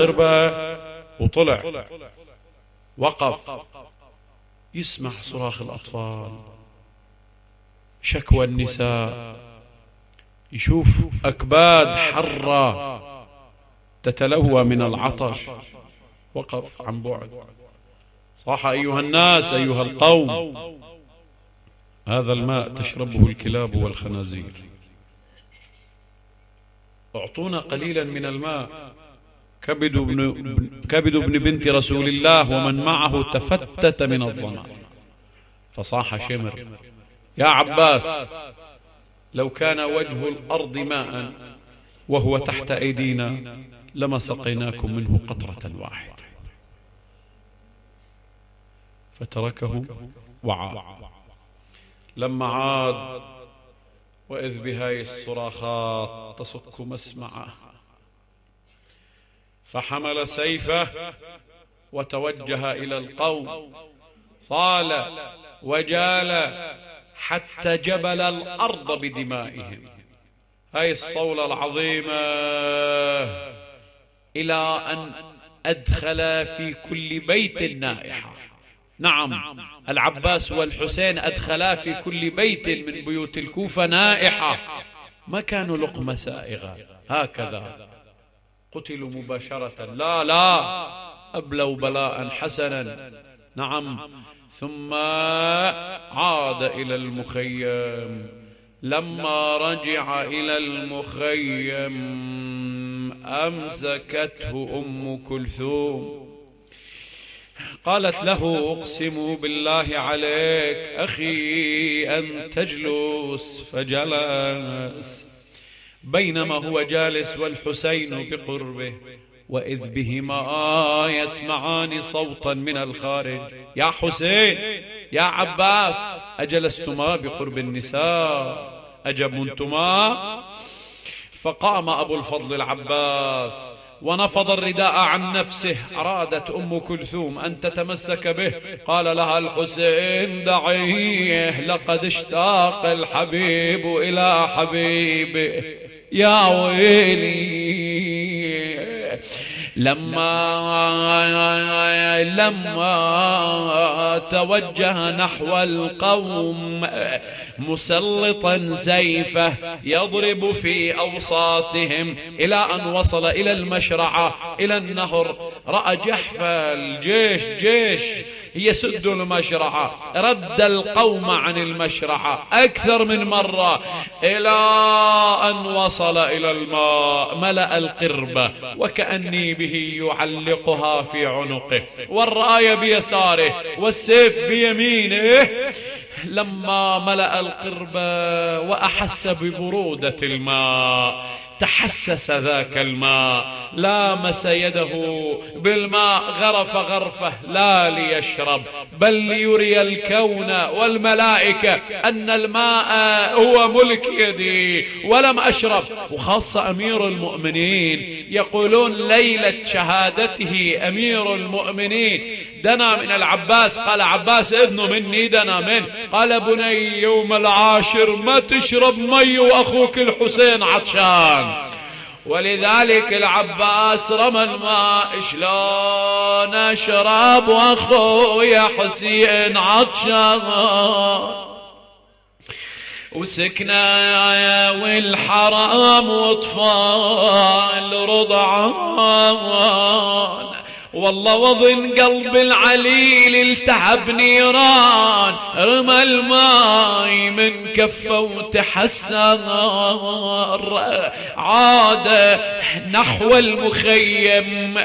القربة وطلع. وقف. يسمع صراخ الأطفال. شكوى النساء. يشوف أكباد حرة تتلوى من العطش. وقف عن بعد. صاح أيها الناس أيها القوم. هذا الماء تشربه الكلاب والخنازير. أعطونا قليلا من الماء. كبد بن, كبد بن بنت رسول الله ومن معه تفتت من الظمأ. فصاح شمر يا عباس لو كان وجه الأرض ماء وهو تحت أيدينا لما سقيناكم منه قطرة واحدة. فتركه وعاد. لما عاد وإذ بهاي الصراخات تصك مسمعه فحمل سيفه وتوجه إلى القوم. صال وجال حتى جبل الأرض بدمائهم. هاي الصولة العظيمة إلى أن أدخل في كل بيت نائحة. نعم العباس والحسين أدخلا في كل بيت من بيوت الكوفة نائحة. ما كانوا لقمة سائغة؟ هكذا. قتلوا مباشرة. لا لا. أبلوا بلاء حسنا. نعم. ثم عاد إلى المخيم. لما رجع إلى المخيم أمسكته أم كلثوم. قالت له أقسم بالله عليك أخي أن تجلس فجلس. بينما هو جالس والحسين بقربه وإذ بهما يسمعان صوتا من الخارج. يا حسين يا عباس أجلستما بقرب النساء؟ أجبنتما فقام أبو الفضل العباس ونفض الرداء عن نفسه. أرادت أم كلثوم أن تتمسك به. قال لها الحسين دعيه لقد اشتاق الحبيب إلى حبيبه. يا ويلي. لما لما توجه نحو القوم مسلطا سيفه يضرب في أوساطهم إلى أن وصل إلى المشرعة إلى النهر. رأى جحف الجيش جيش يسد المشرعة رد القوم عن المشرعة أكثر من مرة. إلى أن وصل إلى الماء ملأ القربة وكأني به يعلقها في عنقه. والراية بيساره والسيف بيمينه. لما ملأ القربة وأحس ببرودة الماء. تحسس ذاك الماء لامس يده بالماء غرف غرفة لا ليشرب بل ليري الكون والملائكة أن الماء هو ملك يدي ولم أشرب. وخاصة أمير المؤمنين يقولون ليلة شهادته أمير المؤمنين. دنا من العباس قال عباس ابنه مني دنا منه قال بني يوم العاشر ما تشرب مي وأخوك الحسين عطشان. ولذلك العباس رمى الماء شلون اشرب واخويا حسين عطشان. وسكنا والحرام واطفال رضعان. والله وظن قلب العليل التهب نيران رمى الماي من كفه وتحسر عاد نحو المخيم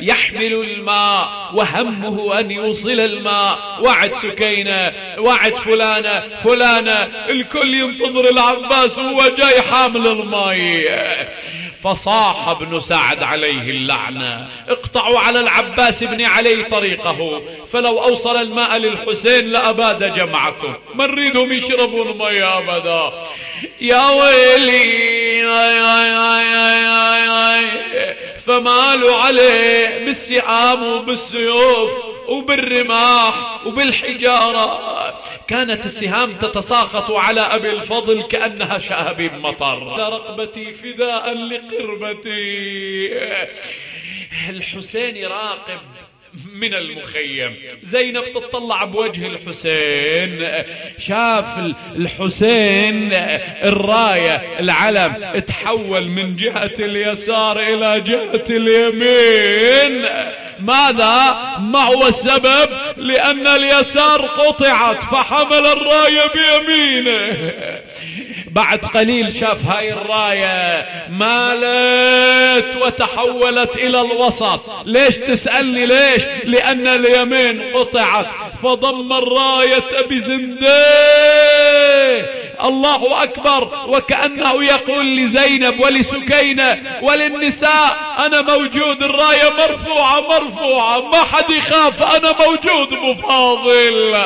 يحمل الماء وهمه أن يوصل الماء. وعد سكينة وعد فلانة فلانة الكل ينتظر العباس وهو جاي حامل الماي فصاح ابن سعد عليه اللعنة. اقطعوا على العباس بن علي طريقه فلو أوصل الماء للحسين لأباد جمعكم. ما نريدهم يشربون مية أبدا. يا ويلي فمالوا عليه بالسعام وبالسيوف. وبالرماح وبالحجارة. كانت السهام تتساقط على أبي الفضل كأنها شهب مطر. رقبتي فداء لقربتي. الحسين يراقب من المخيم. زينب تطلع بوجه الحسين. شاف الحسين الراية العلم تحول من جهة اليسار إلى جهة اليمين. ماذا؟ ما هو السبب؟ لأن اليسار قطعت فحمل الراية بيمينه. بعد قليل شاف هاي الراية مالت وتحولت إلى الوسط. ليش تسألني ليش؟ لأن اليمين قطعت فضم الراية بزنده الله أكبر وكأنه يقول لزينب ولسكينة وللنساء أنا موجود الراية مرفوعة مرفوعة ما حد يخاف أنا موجود مفاضل.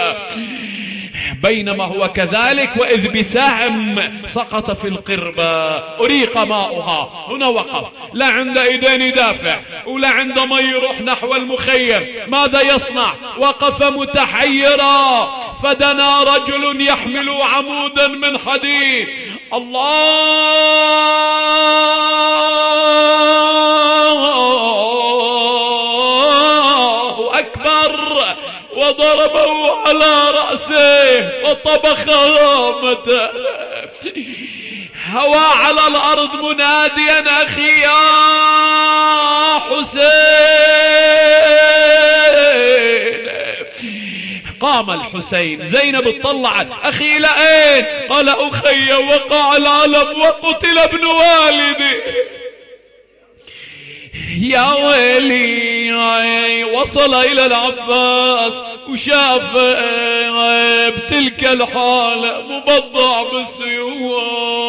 بينما هو كذلك وإذ بسهم سقط في القربة أريق ماؤها. هنا وقف. لا عند إيدين يدافع ولا عند ما يروح نحو المخيم. ماذا يصنع؟ وقف متحيرا. فدنا رجل يحمل عمودا من حديد. الله أكبر. وضربه على رأسه وطبخ رامته هوى على الأرض مناديا أخي يا حسين. قام الحسين. زينب اطلعت. أخي لأين قال أخي وقع العلم وقتل ابن والدي. يا ويلي وصل إلى العباس. وشاف بتلك الحالة مبضع بالسيوف.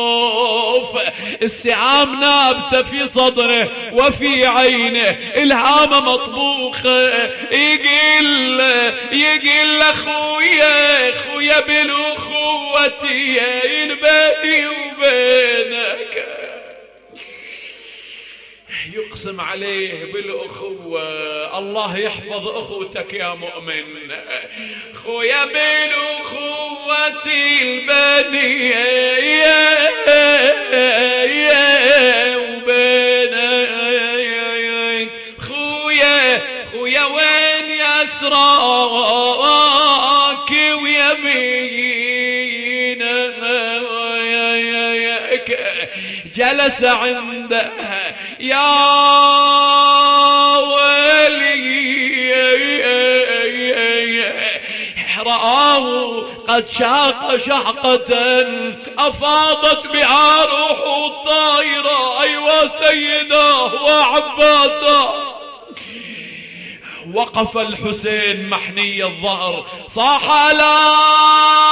السعام نابتة في صدره وفي عينه الهامة مطبوخة. يقل يقل أخويا أخويا بالاخوة ينبغي وبينك يقسم عليه بالأخوة. الله يحفظ أخوتك يا مؤمن. خويا بالأخوة البدية وبينك. خويا خويا وين يسراك ويمينك؟ جلس عنده يا ولي رآه قد شاق شحقة أفاضت بها روح الطائرة. أيوا سيداه وعباسا وقف الحسين محني الظهر. صاح ألان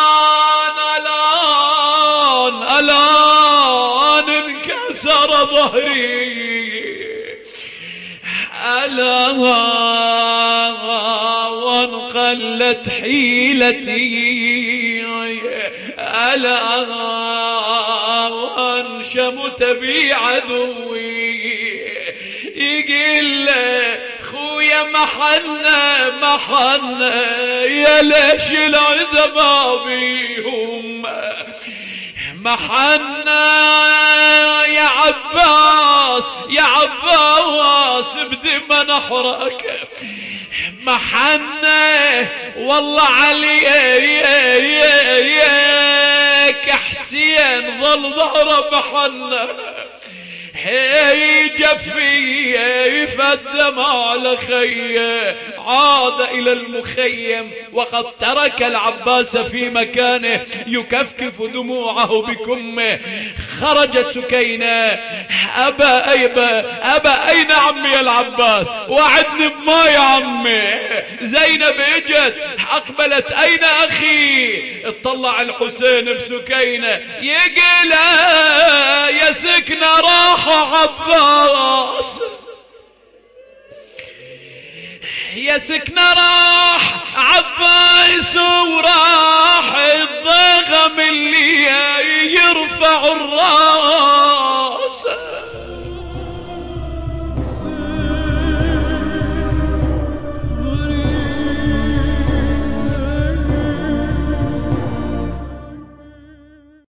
ألان ألان انكسر ظهري. الان وانقلت حيلتي. الان وانشمت بي عدوي يقل خويا محنا محنا يا ليش العذاب بيهم محنا يا عباس يا عباس بدم نحرك محنا والله علي يا حسين ظل ظهره محنا هي جفي فدم على خيه؟ عاد إلى المخيم وقد ترك العباس في مكانه يكفكف دموعه بكمه. خرجت سكينة. أبا أيبا أبا أين عمي العباس؟ وعدني بما يا عمي. زينب إجت. أقبلت أين أخي؟ اطلع الحسين بسكينة. يقلا يا سكنة راح عباس. يا سكنة راح عباس وراح